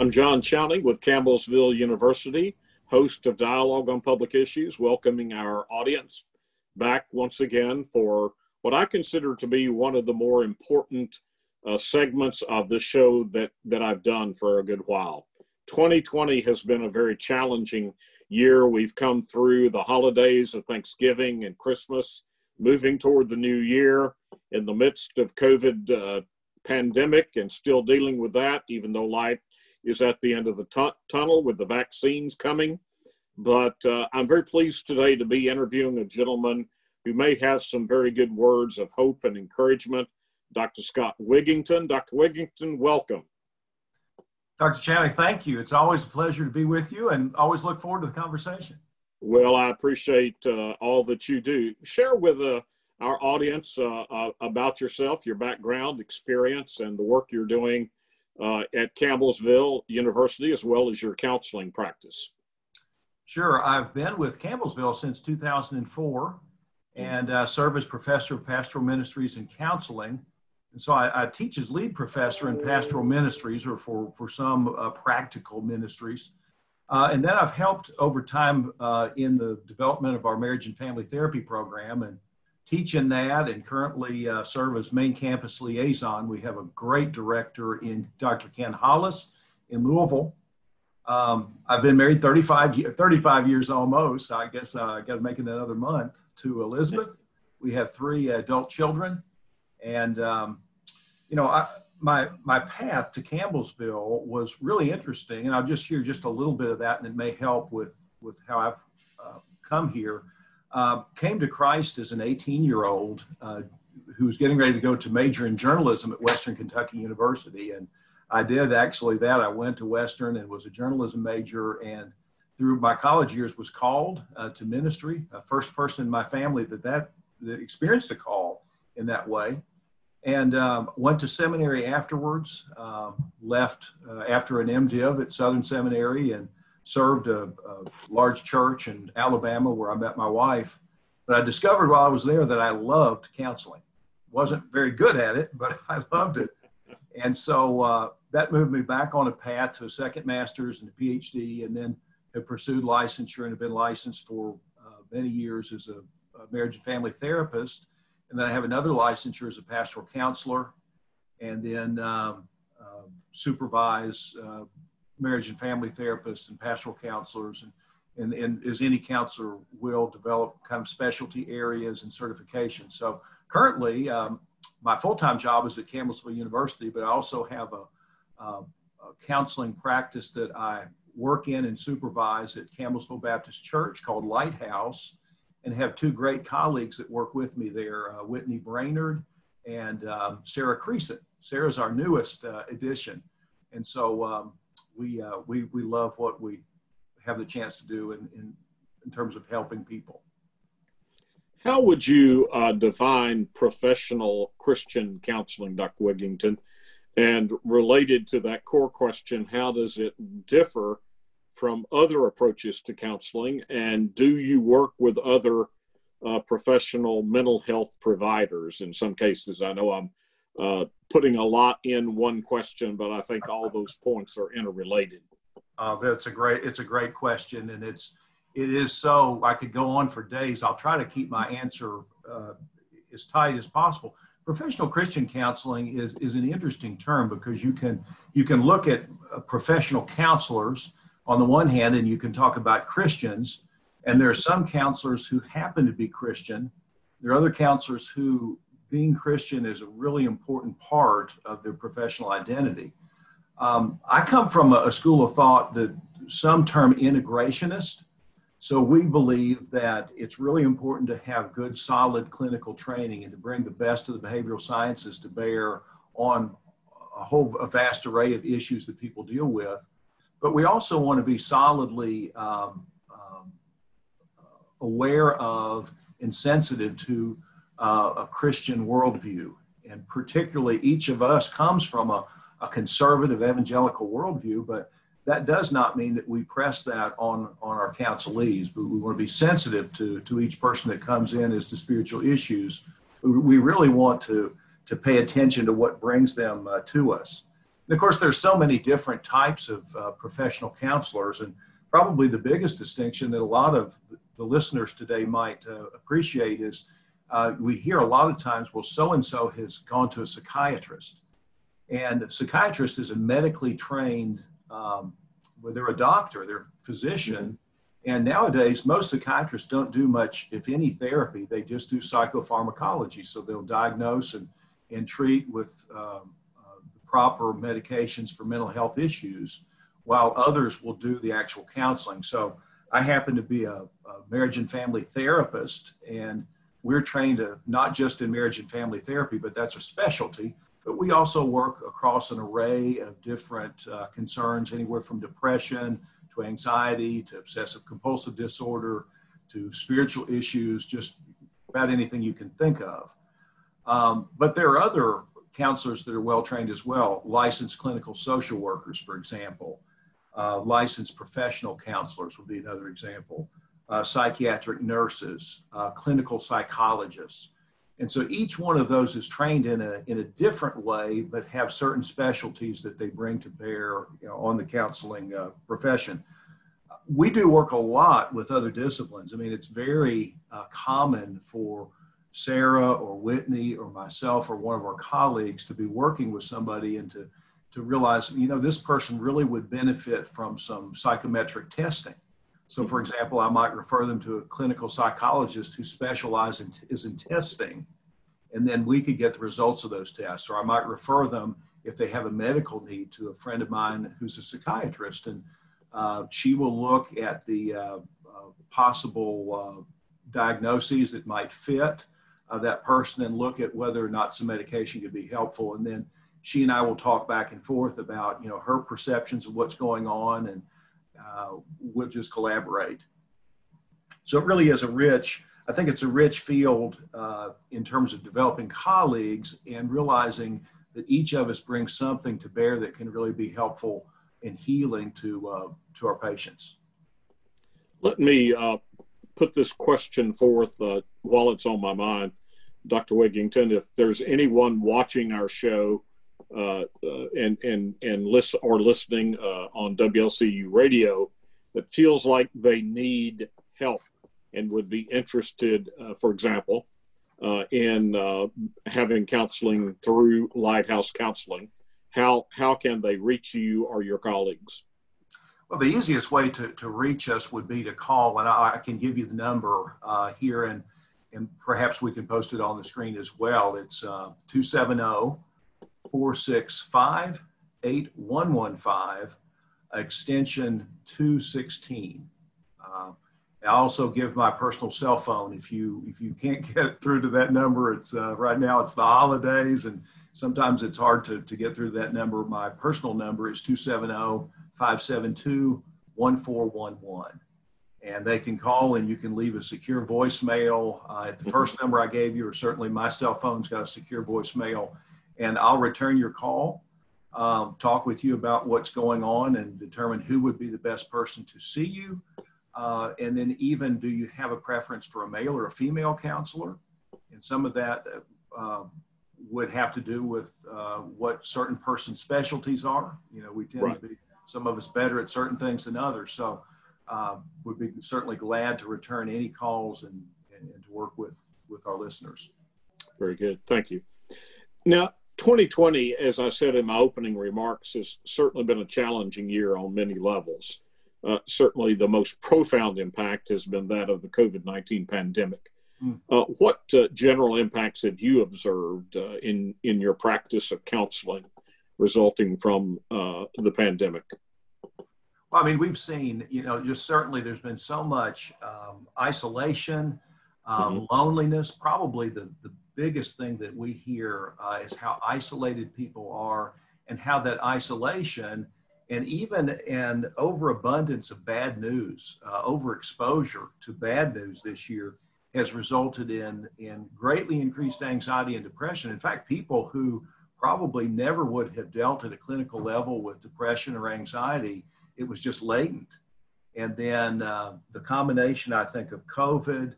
I'm John Chowning with Campbellsville University, host of Dialogue on Public Issues, welcoming our audience back once again for what I consider to be one of the more important uh, segments of the show that, that I've done for a good while. 2020 has been a very challenging year. We've come through the holidays of Thanksgiving and Christmas, moving toward the new year in the midst of COVID uh, pandemic and still dealing with that, even though light is at the end of the tu- tunnel with the vaccines coming. But uh, I'm very pleased today to be interviewing a gentleman who may have some very good words of hope and encouragement, Dr. Scott Wigginton. Dr. Wigginton, welcome. Dr. Chowning, thank you. It's always a pleasure to be with you and always look forward to the conversation. Well, I appreciate uh, all that you do. Share with uh, our audience uh, uh about yourself, your background, experience, and the work you're doing uh, at Campbellsville University, as well as your counseling practice. Sure. I've been with Campbellsville since 2004 and uh, serve as professor of pastoral ministries and counseling. And so I, I, teach as lead professor in pastoral ministries or for, for some uh, practical ministries. Uh, and then I've helped over time uh, in the development of our marriage and family therapy program and teach in that and currently uh, serve as main campus liaison. We have a great director in Dr. Ken Hollis in Louisville. Um, I've been married 35, 35 years almost. I guess uh, I got to make it another month to Elizabeth. We have three adult children. And, um, you know, I, my, my path to Campbellsville was really interesting. And I'll just share just a little bit of that, and it may help with, with how I've uh, come here. Uh, came to Christ as an 18 year old uh, who was getting ready to go to major in journalism at Western Kentucky University. And I did actually that. I went to Western and was a journalism major and through my college years was called uh, to ministry. Uh, first person in my family that that, that experienced a call in that way, and um, went to seminary afterwards. Um, left uh, after an MDiv at Southern Seminary and served a, a, large church in Alabama where I met my wife. But I discovered while I was there that I loved counseling. wasn't very good at it, but I loved it. And so uh, that moved me back on a path to a second master's and a PhD, and then have pursued licensure and have been licensed for uh, many years as a, a, marriage and family therapist. And then I have another licensure as a pastoral counselor, and then um, uh, supervise marriage and family therapists and pastoral counselors. And, and, and as any counselor will develop kind of specialty areas and certification. So currently, um, my full-time job is at Campbellsville University, but I also have a, a, a counseling practice that I work in and supervise at Campbellsville Baptist Church called Lighthouse, and have two great colleagues that work with me there uh, Whitney Brainerd and um, Sarah Creason. Sarah's our newest uh, addition. And so um, we, uh, we, we love what we have the chance to do in, in, in terms of helping people. How would you uh, define professional Christian counseling, Dr. Wigginton? And related to that core question, how does it differ from other approaches to counseling? And do you work with other uh, professional mental health providers? In some cases, I know I'm uh, putting a lot in one question, but I think all those points are interrelated. Uh, that's a great. It's a great question, and it's it is so. I could go on for days. I'll try to keep my answer uh, as tight as possible professional Christian counseling is, is an interesting term because you can you can look at uh, professional counselors on the one hand, and you can talk about Christians, and there are some counselors who happen to be Christian. There are other counselors who being Christian is a really important part of their professional identity. Um, I come from a, a school of thought that some term integrationist so we believe that it's really important to have good, solid clinical training and to bring the best of the behavioral sciences to bear on a whole a vast array of issues that people deal with. But we also want to be solidly um, um, aware of and sensitive to uh, a Christian worldview. And particularly, each of us comes from a, a conservative evangelical worldview, but that does not mean that we press that on, on our counselees, but we want to be sensitive to, to each person that comes in as to spiritual issues. We really want to, to pay attention to what brings them uh, to us. And of course, there's so many different types of uh, professional counselors, and probably the biggest distinction that a lot of the listeners today might uh, appreciate is uh, we hear a lot of times, well, so and so has gone to a psychiatrist. And a psychiatrist is a medically trained, um, well, they're a doctor, they're a physician. And nowadays, most psychiatrists don't do much, if any, therapy. They just do psychopharmacology. So they'll diagnose and, and treat with um, uh, the proper medications for mental health issues, while others will do the actual counseling. So I happen to be a, a marriage and family therapist, and we're trained to, not just in marriage and family therapy, but that's a specialty. But we also work across an array of different uh, concerns, anywhere from depression to anxiety to obsessive compulsive disorder to spiritual issues, just about anything you can think of. Um, but there are other counselors that are well trained as well, licensed clinical social workers, for example. Uh, licensed professional counselors would be another example uh, psychiatric nurses, uh, clinical psychologists. And so each one of those is trained in a, in a different way, but have certain specialties that they bring to bear you know, on the counseling uh, profession. We do work a lot with other disciplines. I mean, it's very uh, common for Sarah or Whitney or myself or one of our colleagues to be working with somebody and to, to realize, you know, this person really would benefit from some psychometric testing so, for example, I might refer them to a clinical psychologist who specializes in, is in testing, and then we could get the results of those tests. Or I might refer them, if they have a medical need, to a friend of mine who's a psychiatrist, and uh, she will look at the uh, uh, possible uh, diagnoses that might fit uh, that person and look at whether or not some medication could be helpful. And then she and I will talk back and forth about, you know, her perceptions of what's going on and uh, we'll just collaborate. So it really is a rich, I think it's a rich field uh, in terms of developing colleagues and realizing that each of us brings something to bear that can really be helpful in healing to, uh, to our patients. Let me uh, put this question forth uh, while it's on my mind. Dr. Wigginton, if there's anyone watching our show uh, uh, and and and listen or listening uh, on WLCU radio that feels like they need help and would be interested, uh, for example, in having counseling through Lighthouse Counseling, how how can they reach you or your colleagues? Well, the easiest way to, to reach us would be to call, and I, I can give you the number here, and and perhaps we can post it on the screen as well. It's 270 465 8115, extension 216. Uh, I also give my personal cell phone. If you if you can't get through to that number, it's uh, right now it's the holidays and sometimes it's hard to, to get through that number. My personal number is 270-572-1411. And they can call and you can leave a secure voicemail. Uh, at the first number I gave you, or certainly my cell phone's got a secure voicemail and I'll return your call, um, talk with you about what's going on, and determine who would be the best person to see you. Uh, and then, even do you have a preference for a male or a female counselor? And some of that uh, would have to do with uh, what certain person specialties are. You know, we tend right. to be some of us better at certain things than others. So, uh, would be certainly glad to return any calls and, and, and to work with with our listeners. Very good. Thank you. Now, 2020, as I said in my opening remarks, has certainly been a challenging year on many levels. Uh, certainly, the most profound impact has been that of the COVID 19 pandemic. Mm. Uh, what uh, general impacts have you observed uh, in, in your practice of counseling resulting from uh, the pandemic? Well, I mean, we've seen, you know, just certainly there's been so much um, isolation, um, mm-hmm. loneliness, probably the, the biggest thing that we hear uh, is how isolated people are and how that isolation and even an overabundance of bad news, uh, overexposure to bad news this year has resulted in, in greatly increased anxiety and depression. In fact, people who probably never would have dealt at a clinical level with depression or anxiety, it was just latent. And then uh, the combination, I think, of COVID,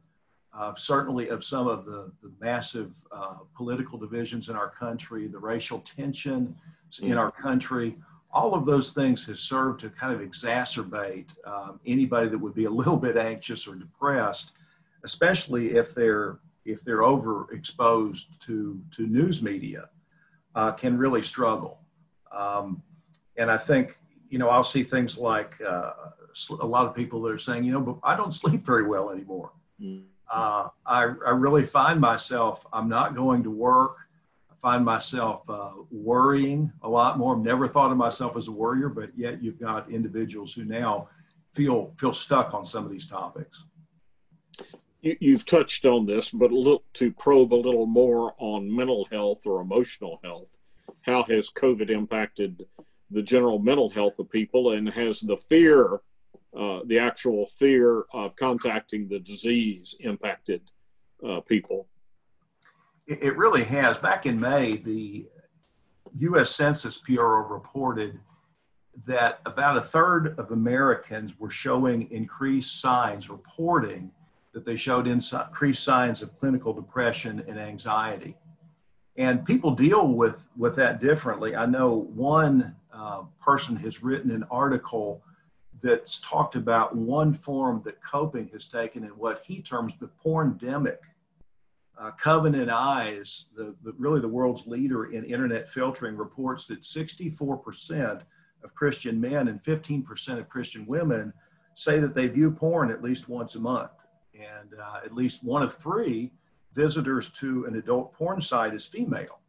uh, certainly of some of the, the massive uh, political divisions in our country, the racial tension, in our country. All of those things has served to kind of exacerbate um, anybody that would be a little bit anxious or depressed, especially if they're if they're overexposed to to news media, uh, can really struggle. Um, and I think you know I'll see things like uh, a lot of people that are saying, you know, but I don't sleep very well anymore. Mm. Uh, I, I really find myself, I'm not going to work. I find myself uh, worrying a lot more. I've never thought of myself as a worrier, but yet you've got individuals who now feel feel stuck on some of these topics. You, have touched on this, but look to probe a little more on mental health or emotional health. How has COVID impacted the general mental health of people, and has the fear uh, the actual fear of contacting the disease impacted uh, people? It, it really has. Back in May, the U.S. Census Bureau reported that about a third of Americans were showing increased signs, reporting that they showed increased signs of clinical depression and anxiety. And people deal with, with that differently. I know one uh, person has written an article that's talked about one form that coping has taken in what he terms the porndemic. Uh, Covenant Eyes, the, the, really the world's leader in internet filtering, reports that 64% of Christian men and 15% of Christian women say that they view porn at least once a month. And uh, at least one of three visitors to an adult porn site is female.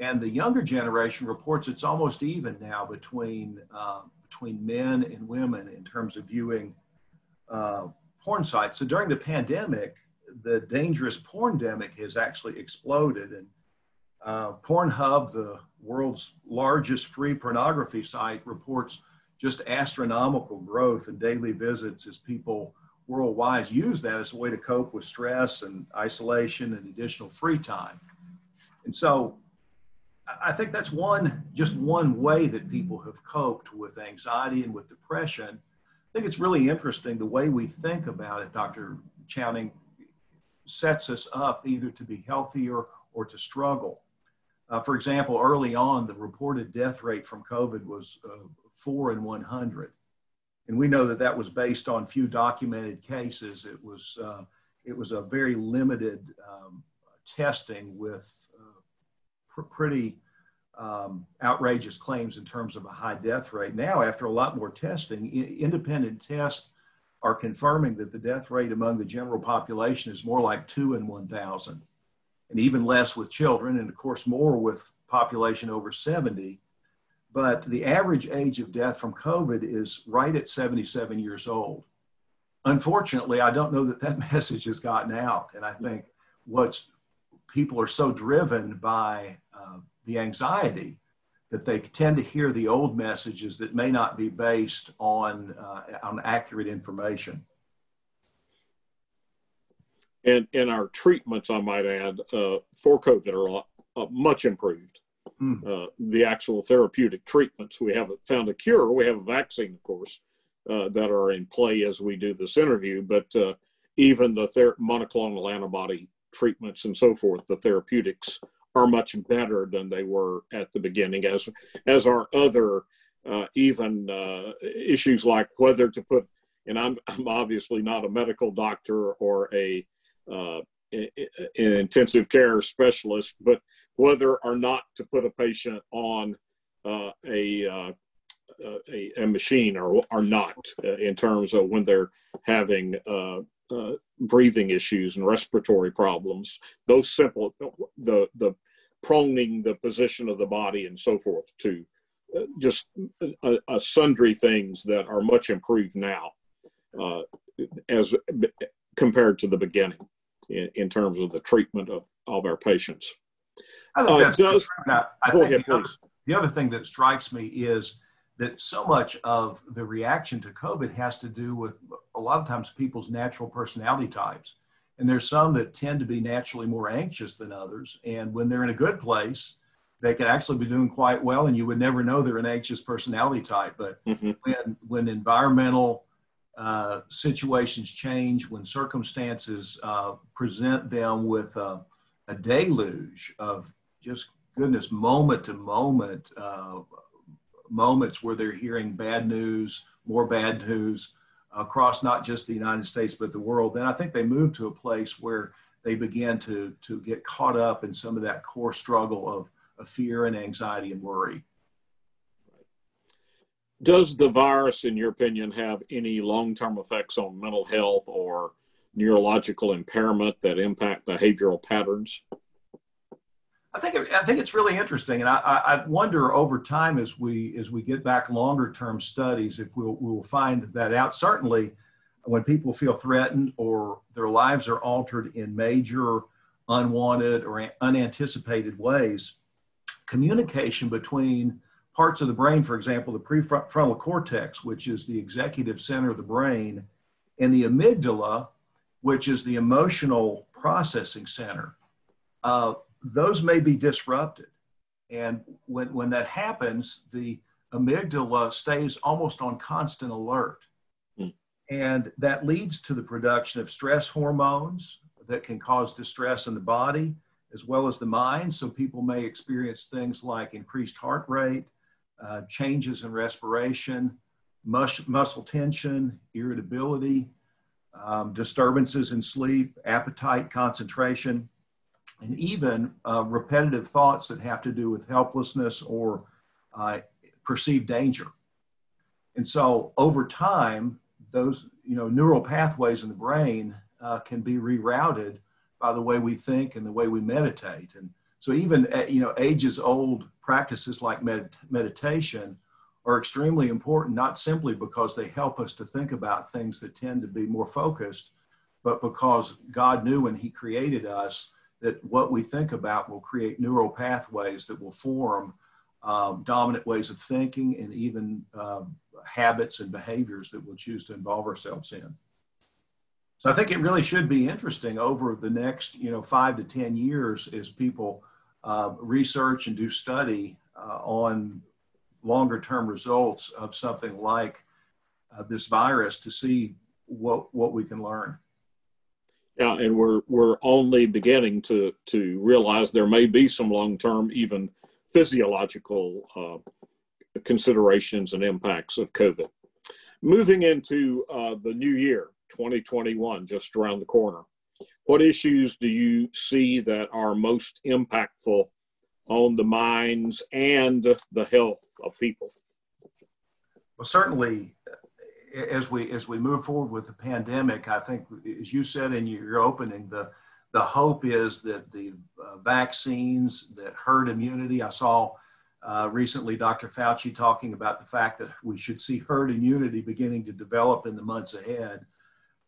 And the younger generation reports it's almost even now between um, between men and women in terms of viewing uh, porn sites. So during the pandemic, the dangerous porndemic has actually exploded. And uh, Pornhub, the world's largest free pornography site, reports just astronomical growth in daily visits as people worldwide use that as a way to cope with stress and isolation and additional free time. And so I think that's one, just one way that people have coped with anxiety and with depression. I think it's really interesting the way we think about it, Dr. Chowning, sets us up either to be healthier or to struggle. Uh, for example, early on, the reported death rate from COVID was uh, four in 100. And we know that that was based on few documented cases. It was, uh, it was a very limited um, testing with pr- pretty um, outrageous claims in terms of a high death rate. Now, after a lot more testing, I- independent tests are confirming that the death rate among the general population is more like two in 1,000, and even less with children, and of course, more with population over 70. But the average age of death from COVID is right at 77 years old. Unfortunately, I don't know that that message has gotten out. And I think what's people are so driven by uh, the anxiety that they tend to hear the old messages that may not be based on uh, on accurate information. And and our treatments, I might add, uh, for COVID are lot, uh, much improved. Mm. the actual therapeutic treatments, we haven't found a cure. We have a vaccine, of course, uh, that are in play as we do this interview. But uh, even the ther- monoclonal antibody treatments and so forth, the therapeutics are much better than they were at the beginning, as as are other uh, even uh, issues like whether to put. And I'm I'm obviously not a medical doctor or a uh, an intensive care specialist, but whether or not to put a patient on uh, a, uh, a, a machine or or not uh, in terms of when they're having uh, breathing issues and respiratory problems. Those simple, the the proning the position of the body and so forth to uh, just a, a, sundry things that are much improved now uh, as compared to the beginning in, in, terms of the treatment of, of our patients. I think uh, that's does, I think ahead, the, other, the other thing that strikes me is that so much of the reaction to COVID has to do with a lot of times people's natural personality types. And there's some that tend to be naturally more anxious than others. And when they're in a good place, they can actually be doing quite well, and you would never know they're an anxious personality type. But mm-hmm. when when environmental uh, situations change, when circumstances uh, present them with a, a deluge of just goodness, moment to moment uh, moments where they're hearing bad news, more bad news across not just the United States but the world. Then I think they move to a place where they begin to to get caught up in some of that core struggle of, of fear and anxiety and worry. Does the virus, in your opinion, have any long-term effects on mental health or neurological impairment that impact behavioral patterns? I think I think it's really interesting, and I, I wonder over time as we as we get back longer term studies if we'll we'll find that out. Certainly, when people feel threatened or their lives are altered in major, unwanted or unanticipated ways, communication between parts of the brain, for example, the prefrontal cortex, which is the executive center of the brain, and the amygdala, which is the emotional processing center. Uh, those may be disrupted. And when, when that happens, the amygdala stays almost on constant alert. Mm. And that leads to the production of stress hormones that can cause distress in the body as well as the mind. So people may experience things like increased heart rate, uh, changes in respiration, mus- muscle tension, irritability, um, disturbances in sleep, appetite, concentration and even uh, repetitive thoughts that have to do with helplessness or uh, perceived danger. And so over time, those you know neural pathways in the brain uh, can be rerouted by the way we think and the way we meditate. And so even uh, you know ages old practices like med- meditation are extremely important, not simply because they help us to think about things that tend to be more focused, but because God knew when He created us that what we think about will create neural pathways that will form um, dominant ways of thinking and even uh, habits and behaviors that we'll choose to involve ourselves in. So I think it really should be interesting over the next, you know, five to 10 years as people uh, research and do study uh, on longer term results of something like uh, this virus to see what, what we can learn. Yeah, and we're we're only beginning to to realize there may be some long term, even physiological uh, considerations and impacts of COVID. Moving into uh, the new year, 2021, just around the corner, what issues do you see that are most impactful on the minds and the health of people? Well, certainly as we as we move forward with the pandemic, I think, as you said in your opening, the the hope is that the uh, vaccines, that herd immunity. I saw uh, recently Dr. Fauci talking about the fact that we should see herd immunity beginning to develop in the months ahead.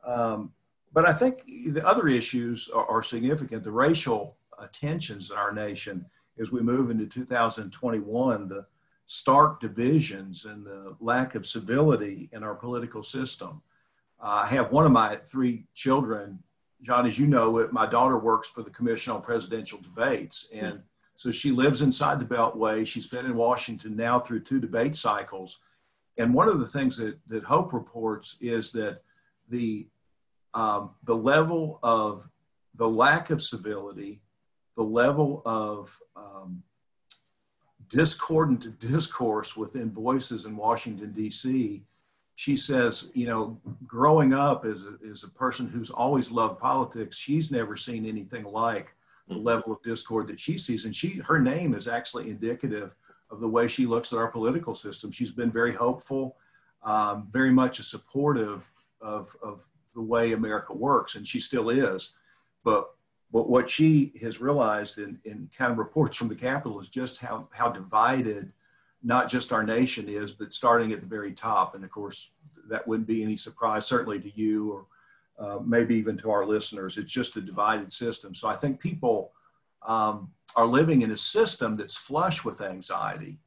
Um, but I think the other issues are, are significant. The racial uh, tensions in our nation as we move into 2021, the stark divisions and the lack of civility in our political system. Uh, I have one of my three children, John, as you know, my daughter works for the Commission on Presidential Debates. And so she lives inside the Beltway. She's been in Washington now through two debate cycles. And one of the things that, that Hope reports is that the, um, the level of the lack of civility, the level of um, discordant discourse within voices in Washington, D.C. She says, you know, growing up as a, as a person who's always loved politics, she's never seen anything like the mm-hmm. level of discord that she sees. And she, her name is actually indicative of the way she looks at our political system. She's been very hopeful, um, very much a supportive of, of the way America works, and she still is. But but what she has realized in, in kind of reports from the Capitol is just how, how divided not just our nation is, but starting at the very top. And of course, that wouldn't be any surprise, certainly to you or uh, maybe even to our listeners. It's just a divided system. So I think people um, are living in a system that's flush with anxiety.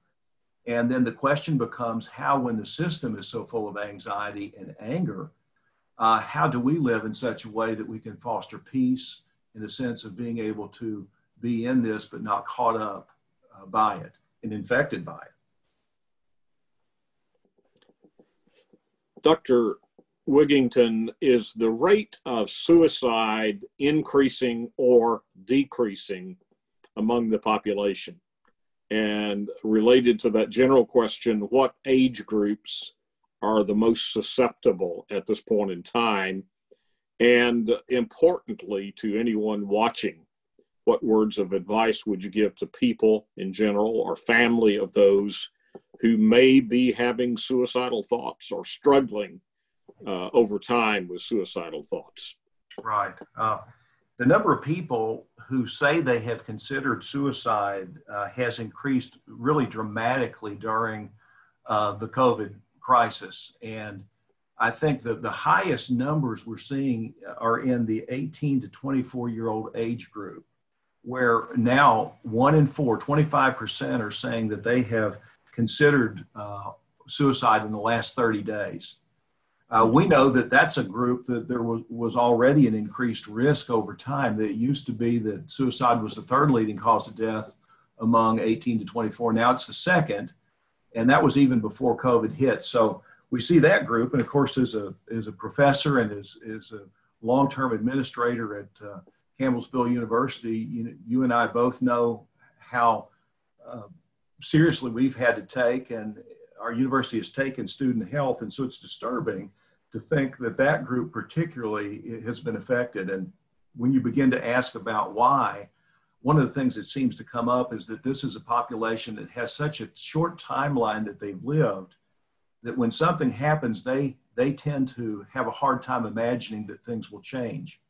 And then the question becomes how, when the system is so full of anxiety and anger, uh, how do we live in such a way that we can foster peace? In the sense of being able to be in this but not caught up uh, by it and infected by it. Dr. Wigginton, is the rate of suicide increasing or decreasing among the population? And related to that general question, what age groups are the most susceptible at this point in time? And importantly, to anyone watching, what words of advice would you give to people in general or family of those who may be having suicidal thoughts or struggling uh, over time with suicidal thoughts? Right. Uh, the number of people who say they have considered suicide uh, has increased really dramatically during uh, the COVID crisis. And I think that the highest numbers we're seeing are in the 18 to 24 year old age group, where now one in four, 25%, are saying that they have considered uh, suicide in the last 30 days. Uh, we know that that's a group that there was, was already an increased risk over time. That it used to be that suicide was the third leading cause of death among 18 to 24. Now it's the second, and that was even before COVID hit. So we see that group, and of course, as a as a professor and as, as a long-term administrator at uh, Campbellsville University, you, you and I both know how uh, seriously we've had to take, and our university has taken student health, and so it's disturbing to think that that group particularly has been affected. And when you begin to ask about why, one of the things that seems to come up is that this is a population that has such a short timeline that they've lived that when something happens, they they tend to have a hard time imagining that things will change.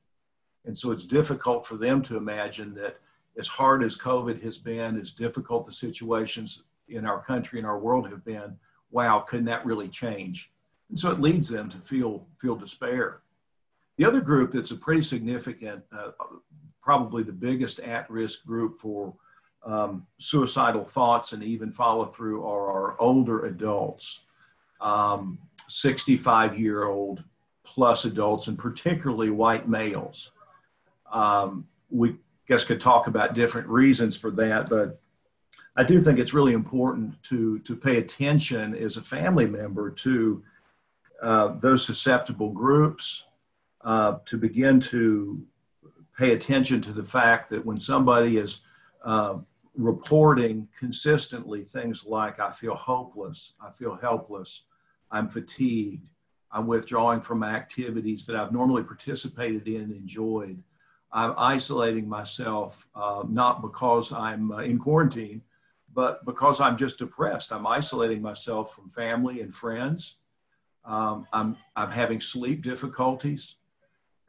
And so it's difficult for them to imagine that as hard as COVID has been, as difficult the situations in our country and our world have been, wow, couldn't that really change? And so it leads them to feel, feel despair. The other group that's a pretty significant, uh, probably the biggest at risk group for um, suicidal thoughts and even follow through are our older adults, um, 65 year old plus adults, and particularly white males. Um, we guess could talk about different reasons for that, but I do think it's really important to to pay attention as a family member to uh, those susceptible groups, uh, to begin to pay attention to the fact that when somebody is uh, reporting consistently things like "I feel hopeless," "I feel helpless," "I'm fatigued," "I'm withdrawing from activities that I've normally participated in and enjoyed," I'm isolating myself uh, not because I'm uh, in quarantine, but because I'm just depressed. I'm isolating myself from family and friends. Um, I'm, I'm having sleep difficulties.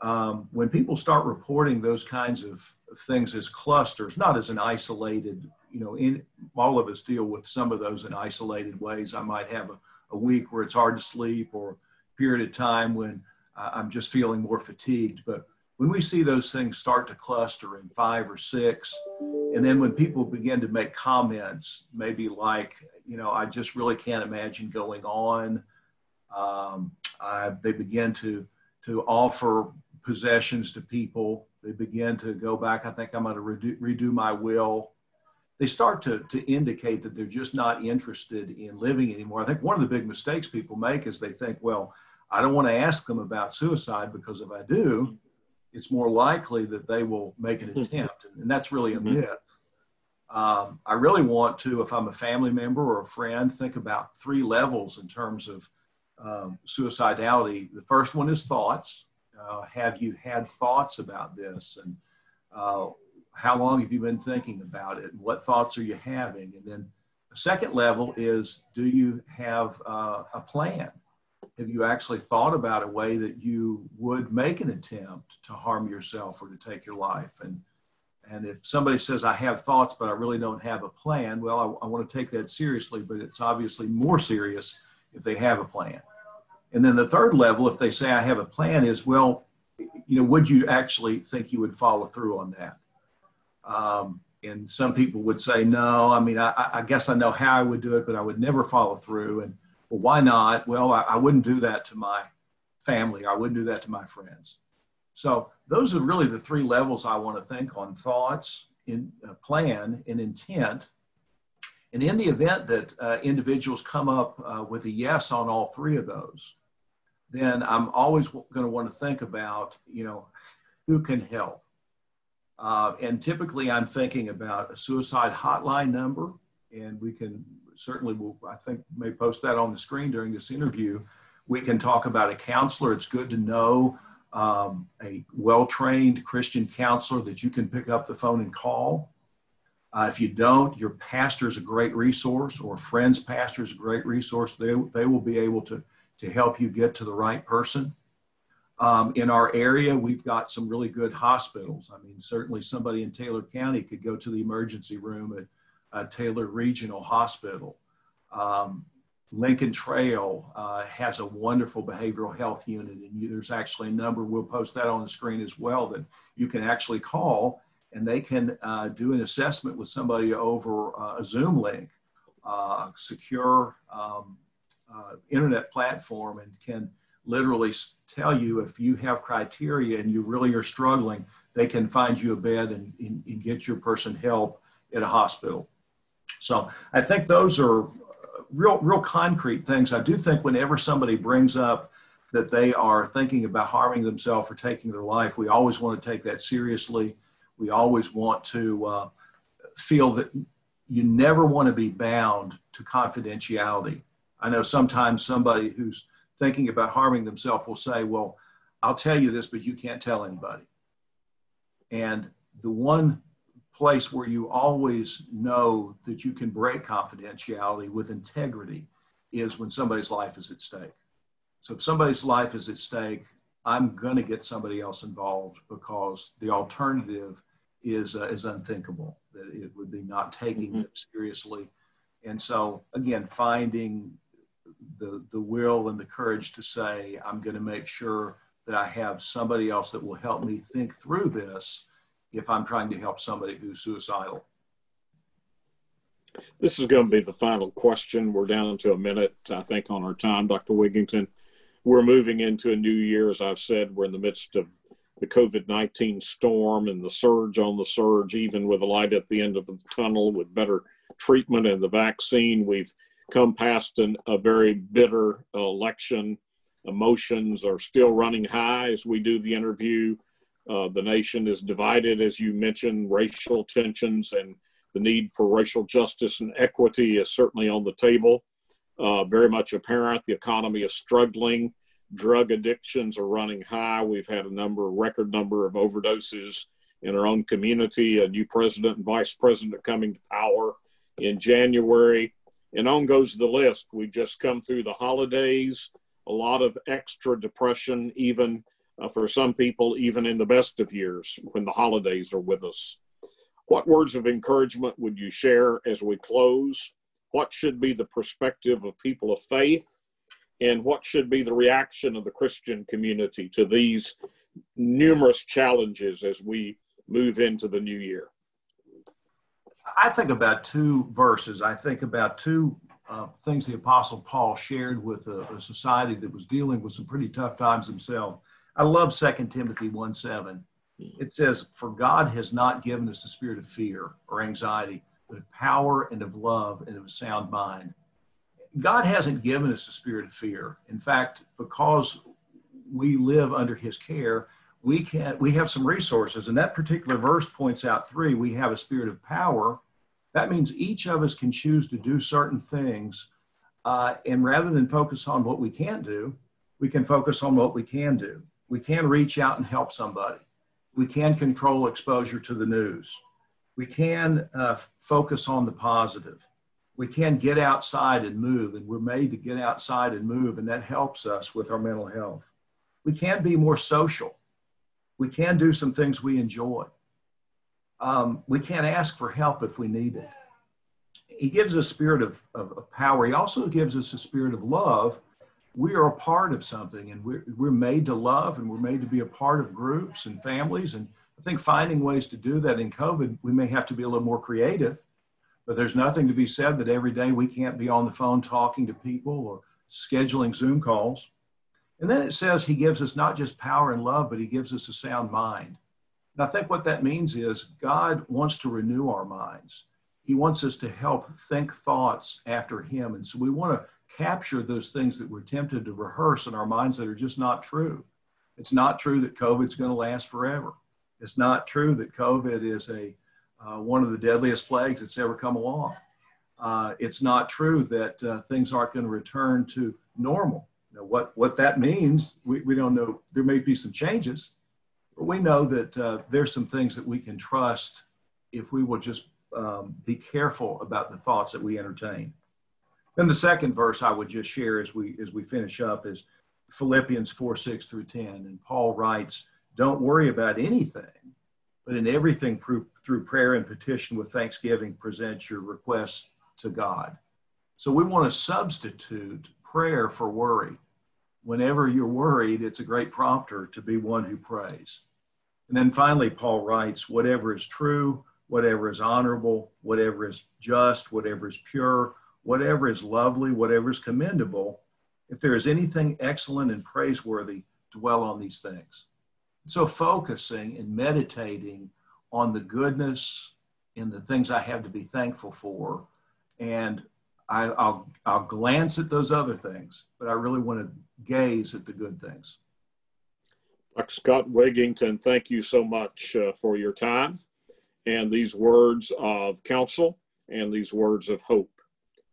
Um, when people start reporting those kinds of things as clusters, not as an isolated, you know, in, all of us deal with some of those in isolated ways. I might have a, a week where it's hard to sleep or a period of time when I'm just feeling more fatigued. But when we see those things start to cluster in five or six, and then when people begin to make comments, maybe like, you know, I just really can't imagine going on. Um, I, they begin to to offer possessions to people. They begin to go back. I think I'm going to redo, redo my will. They start to, to indicate that they're just not interested in living anymore. I think one of the big mistakes people make is they think, well, I don't want to ask them about suicide because if I do, it's more likely that they will make an attempt. And that's really a mm-hmm. myth. Um, I really want to, if I'm a family member or a friend, think about three levels in terms of um, suicidality. The first one is thoughts. Uh, have you had thoughts about this? And uh, how long have you been thinking about it? What thoughts are you having? And then the second level is do you have uh, a plan? have you actually thought about a way that you would make an attempt to harm yourself or to take your life? And and if somebody says I have thoughts but I really don't have a plan, well, I, I want to take that seriously. But it's obviously more serious if they have a plan. And then the third level, if they say I have a plan, is well, you know, would you actually think you would follow through on that? Um, and some people would say no. I mean, I, I guess I know how I would do it, but I would never follow through. And well, why not? Well, I, I wouldn't do that to my family. I wouldn't do that to my friends. So those are really the three levels I want to think on thoughts, in uh, plan, and intent. And in the event that uh, individuals come up uh, with a yes on all three of those, then I'm always going to want to think about, you know, who can help. Uh, and typically I'm thinking about a suicide hotline number and we can certainly, will, I think, may post that on the screen during this interview. We can talk about a counselor. It's good to know um, a well trained Christian counselor that you can pick up the phone and call. Uh, if you don't, your pastor is a great resource, or friend's pastor is a great resource. They, they will be able to, to help you get to the right person. Um, in our area, we've got some really good hospitals. I mean, certainly somebody in Taylor County could go to the emergency room at uh, Taylor Regional Hospital. Um, Lincoln Trail uh, has a wonderful behavioral health unit, and you, there's actually a number, we'll post that on the screen as well, that you can actually call and they can uh, do an assessment with somebody over uh, a Zoom link, uh, secure um, uh, internet platform, and can literally tell you if you have criteria and you really are struggling, they can find you a bed and, and, and get your person help at a hospital. So I think those are real, real concrete things. I do think whenever somebody brings up that they are thinking about harming themselves or taking their life, we always want to take that seriously. We always want to uh, feel that you never want to be bound to confidentiality. I know sometimes somebody who's thinking about harming themselves will say, Well, I'll tell you this, but you can't tell anybody. And the one place where you always know that you can break confidentiality with integrity is when somebody's life is at stake. So if somebody's life is at stake, I'm going to get somebody else involved because the alternative is uh, is unthinkable. That it would be not taking mm-hmm. it seriously, and so again, finding the the will and the courage to say, I'm going to make sure that I have somebody else that will help me think through this if I'm trying to help somebody who's suicidal. This is going to be the final question. We're down to a minute, I think, on our time, Dr. Wigginton. We're moving into a new year. As I've said, we're in the midst of the COVID 19 storm and the surge on the surge, even with a light at the end of the tunnel with better treatment and the vaccine. We've come past an, a very bitter election. Emotions are still running high as we do the interview. Uh, the nation is divided, as you mentioned, racial tensions and the need for racial justice and equity is certainly on the table. Uh, very much apparent. The economy is struggling. Drug addictions are running high. We've had a number, record number of overdoses in our own community. A new president and vice president coming to power in January, and on goes the list. We've just come through the holidays. A lot of extra depression, even uh, for some people, even in the best of years when the holidays are with us. What words of encouragement would you share as we close? What should be the perspective of people of faith? And what should be the reaction of the Christian community to these numerous challenges as we move into the new year? I think about two verses. I think about two uh, things the Apostle Paul shared with a, a, society that was dealing with some pretty tough times himself. I love 2 Timothy 1 7. It says, For God has not given us the spirit of fear or anxiety, but of power and of love and of a sound mind. God hasn't given us a spirit of fear. In fact, because we live under his care, we can we have some resources. And that particular verse points out three. We have a spirit of power. That means each of us can choose to do certain things. Uh, and rather than focus on what we can't do, we can focus on what we can do we can reach out and help somebody. We can control exposure to the news. We can uh, focus on the positive. We can get outside and move, and we're made to get outside and move, and that helps us with our mental health. We can be more social. We can do some things we enjoy. Um, we can't ask for help if we need it. He gives us a spirit of, of, of power. He also gives us a spirit of love we are a part of something and we're, we're made to love and we're made to be a part of groups and families. And I think finding ways to do that in COVID, we may have to be a little more creative, but there's nothing to be said that every day we can't be on the phone talking to people or scheduling Zoom calls. And then it says he gives us not just power and love, but he gives us a sound mind. And I think what that means is God wants to renew our minds. He wants us to help think thoughts after him. And so we want to capture those things that we're tempted to rehearse in our minds that are just not true. It's not true that COVID's going to last forever. It's not true that COVID is a uh, one of the deadliest plagues that's ever come along. uh, it's not true that uh, things aren't going to return to normal. You know, what, what that means, we, we don't know. There may be some changes, but we know that uh, there's some things that we can trust if we will just um, be careful about the thoughts that we entertain. Then the second verse I would just share as we as we finish up is Philippians 4, 6 through 10. And Paul writes, Don't worry about anything, but in everything through, through prayer and petition with thanksgiving, present your requests to God. So we want to substitute prayer for worry. Whenever you're worried, it's a great prompter to be one who prays. And then finally, Paul writes, Whatever is true, whatever is honorable, whatever is just, whatever is pure, whatever is lovely, whatever is commendable, if there is anything excellent and praiseworthy, dwell on these things. So, focusing and meditating on the goodness and the things I have to be thankful for, and I, will I'll glance at those other things, but I really want to gaze at the good things. Dr. Scott Wigginton, thank you so much uh, for your time and these words of counsel and these words of hope.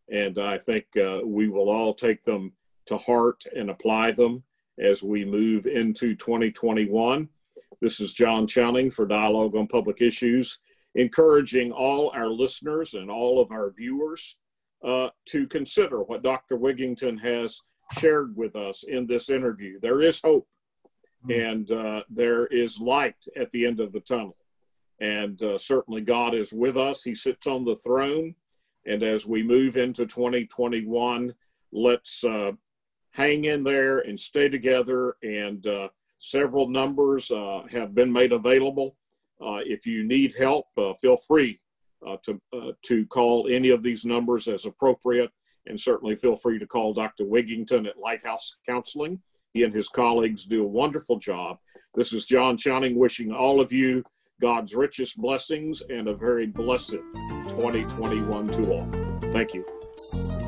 And I think uh, we will all take them to heart and apply them as we move into 2021. This is John Chowning for Dialogue on Public Issues, encouraging all our listeners and all of our viewers uh, to consider what Dr. Wigginton has shared with us in this interview. There is hope hmm. and uh, there is light at the end of the tunnel. And uh, certainly God is with us. He sits on the throne. And as we move into 2021, let's uh, hang in there and stay together. And uh, several numbers uh, have been made available. Uh, if you need help, uh, feel free Uh, to, uh, to call any of these numbers as appropriate. And certainly feel free to call Dr. Wigginton at Lighthouse Counseling. He and his colleagues do a wonderful job. This is John Chowning wishing all of you God's richest blessings and a very blessed 2021 to all. Thank you.